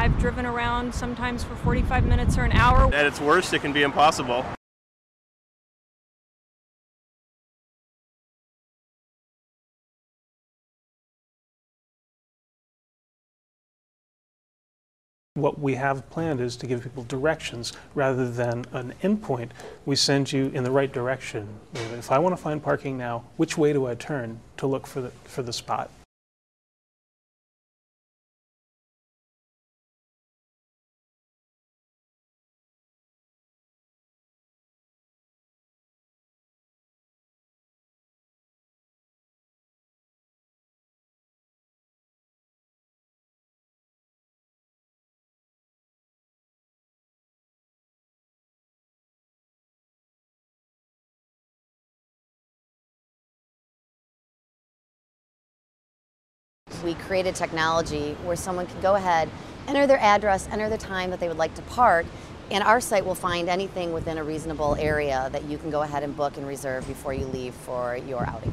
I've driven around sometimes for 45 minutes or an hour. At its worst, it can be impossible. What we have planned is to give people directions rather than an endpoint. We send you in the right direction. If I want to find parking now, which way do I turn to look for the, for the spot? We created technology where someone can go ahead, enter their address, enter the time that they would like to park, and our site will find anything within a reasonable area that you can go ahead and book and reserve before you leave for your outing.